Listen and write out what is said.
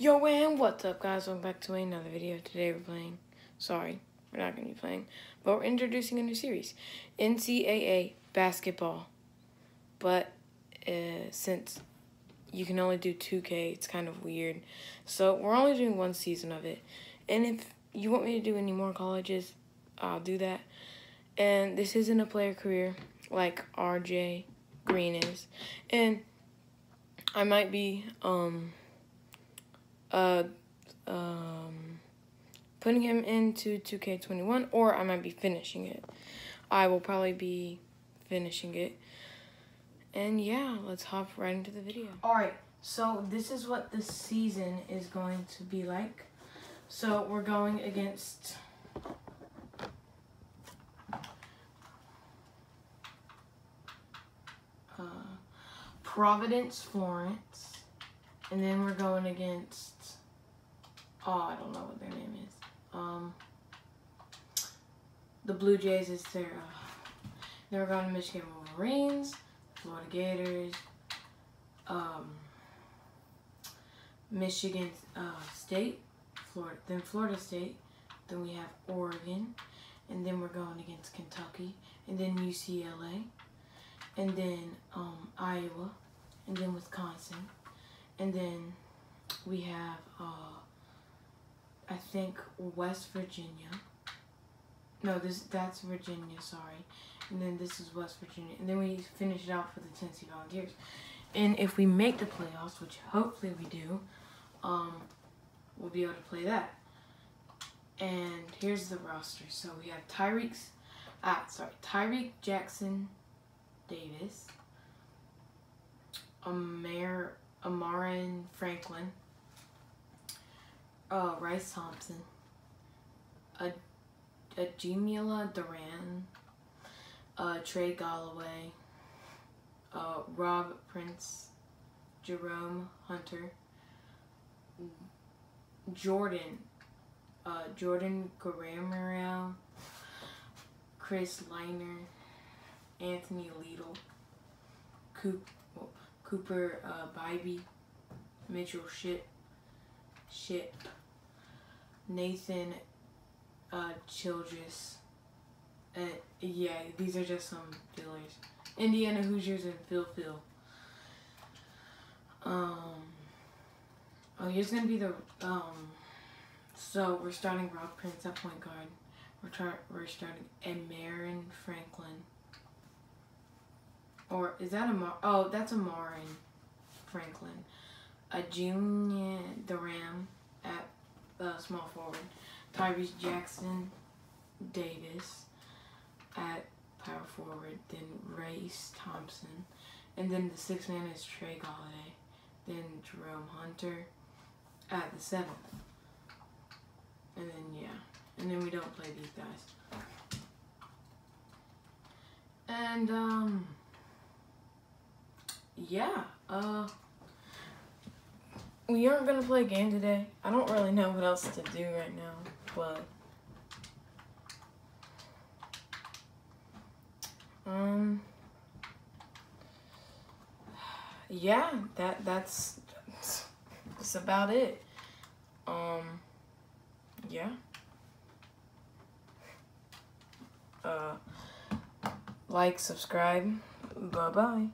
Yo, and what's up, guys? Welcome back to another video. Today we're playing, sorry, we're not going to be playing, but we're introducing a new series, NCAA Basketball. But uh, since you can only do 2K, it's kind of weird. So we're only doing one season of it. And if you want me to do any more colleges, I'll do that. And this isn't a player career like RJ Green is. And I might be, um, uh, um, putting him into 2K21, or I might be finishing it. I will probably be finishing it. And yeah, let's hop right into the video. Alright, so this is what the season is going to be like. So we're going against... Uh, Providence Florence. And then we're going against, oh, I don't know what their name is. Um, the Blue Jays is their, uh, then we're going to Michigan Wolverines, Florida Gators, um, Michigan uh, State, Florida, then Florida State, then we have Oregon, and then we're going against Kentucky, and then UCLA, and then um, Iowa, and then Wisconsin, and then we have, uh, I think, West Virginia. No, this that's Virginia, sorry. And then this is West Virginia. And then we finish it out for the Tennessee Volunteers. And if we make the playoffs, which hopefully we do, um, we'll be able to play that. And here's the roster. So we have Tyreek's, ah, sorry, Tyreek Jackson Davis, Amir Amarin Franklin, uh, Race Thompson, a Ajimila Duran, uh, Trey Galloway, uh, Rob Prince, Jerome Hunter, Jordan, uh, Jordan Geronimo, Chris Liner, Anthony Lidl, Coop, Cooper uh, Bybee, Mitchell Ship, Ship, Nathan uh, Childress. Uh, yeah, these are just some fillers. Indiana Hoosiers and Phil Phil. Um, oh, here's gonna be the um. So we're starting Rob Prince at point guard. We're. We're starting Amarin Franklin. Or is that a Mar? Oh, that's a Marin Franklin. A Junior Duran at uh, small forward. Tyrese Jackson Davis at power forward. Then Race Thompson. And then the sixth man is Trey Galloway. Then Jerome Hunter at the seventh. And then, yeah. And then we don't play these guys. And, um yeah, uh, we aren't gonna play a game today. I don't really know what else to do right now, but um, yeah, that that's that's about it. Um, yeah. Uh, like, subscribe. Bye bye.